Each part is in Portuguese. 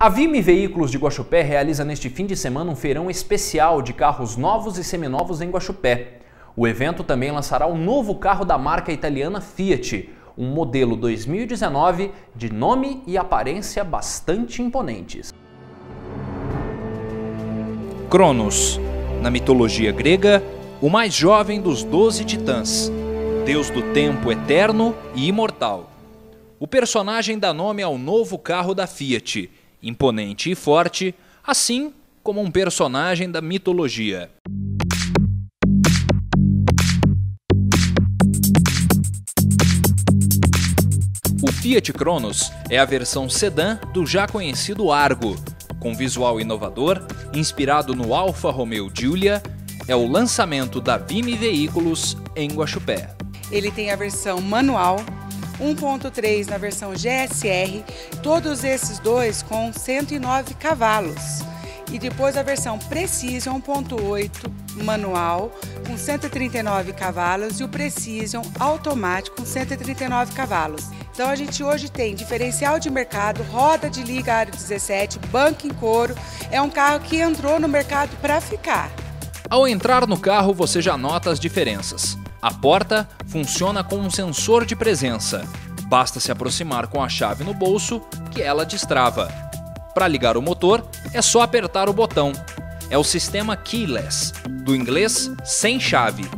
A Vime Veículos de Guaxupé realiza neste fim de semana um feirão especial de carros novos e seminovos em Guaxupé. O evento também lançará um novo carro da marca italiana Fiat, um modelo 2019 de nome e aparência bastante imponentes. Cronos, na mitologia grega, o mais jovem dos doze titãs, deus do tempo eterno e imortal. O personagem dá nome ao novo carro da Fiat imponente e forte, assim como um personagem da mitologia. O Fiat Cronos é a versão sedã do já conhecido Argo, com visual inovador, inspirado no Alfa Romeo Giulia, é o lançamento da Vime Veículos em Guaxupé. Ele tem a versão manual 1.3 na versão GSR, todos esses dois com 109 cavalos. E depois a versão Precision 1.8 manual com 139 cavalos e o Precision automático com 139 cavalos. Então a gente hoje tem diferencial de mercado, roda de liga aro 17, banco em couro. É um carro que entrou no mercado para ficar. Ao entrar no carro, você já nota as diferenças. A porta funciona com um sensor de presença. Basta se aproximar com a chave no bolso que ela destrava. Para ligar o motor, é só apertar o botão. É o sistema keyless, do inglês sem chave.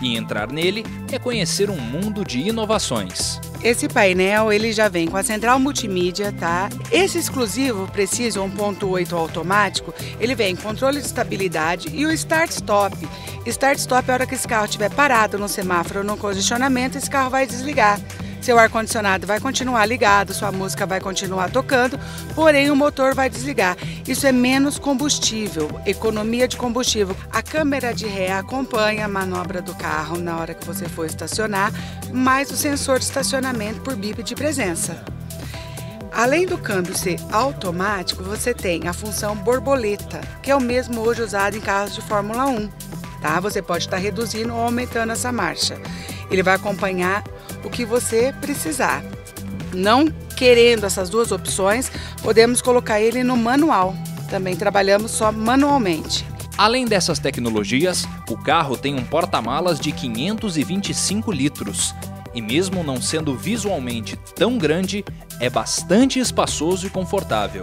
E entrar nele é conhecer um mundo de inovações. Esse painel ele já vem com a central multimídia, tá? Esse exclusivo Precision 1.8 automático, ele vem controle de estabilidade e o start stop. Start stop é a hora que esse carro estiver parado no semáforo ou no congestionamento, esse carro vai desligar. Seu ar-condicionado vai continuar ligado, sua música vai continuar tocando, porém o motor vai desligar. Isso é menos combustível, economia de combustível. A câmera de ré acompanha a manobra do carro na hora que você for estacionar, mais o sensor de estacionamento por bip de presença. Além do câmbio ser automático, você tem a função borboleta, que é o mesmo hoje usado em carros de Fórmula 1. Tá? Você pode estar reduzindo ou aumentando essa marcha. Ele vai acompanhar o que você precisar. Não querendo essas duas opções, podemos colocar ele no manual. Também trabalhamos só manualmente. Além dessas tecnologias, o carro tem um porta-malas de 525 litros. E mesmo não sendo visualmente tão grande, é bastante espaçoso e confortável.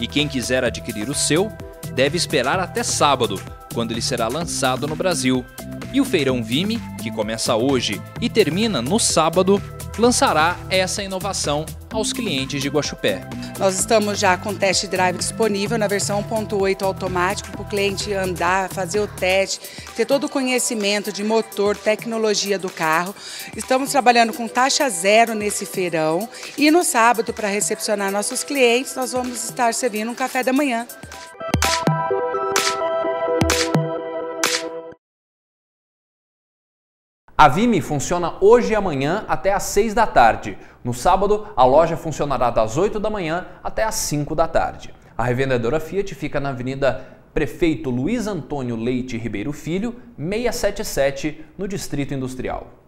E quem quiser adquirir o seu, deve esperar até sábado, quando ele será lançado no Brasil. E o Feirão Vime, que começa hoje e termina no sábado, lançará essa inovação aos clientes de Guaxupé. Nós estamos já com test drive disponível na versão 1.8 automático para o cliente andar, fazer o teste, ter todo o conhecimento de motor, tecnologia do carro. Estamos trabalhando com taxa zero nesse feirão e no sábado, para recepcionar nossos clientes, nós vamos estar servindo um café da manhã. A Vime funciona hoje e amanhã até às 6 da tarde. No sábado, a loja funcionará das 8 da manhã até às 5 da tarde. A revendedora Fiat fica na Avenida Prefeito Luiz Antônio Leite Ribeiro Filho, 677, no Distrito Industrial.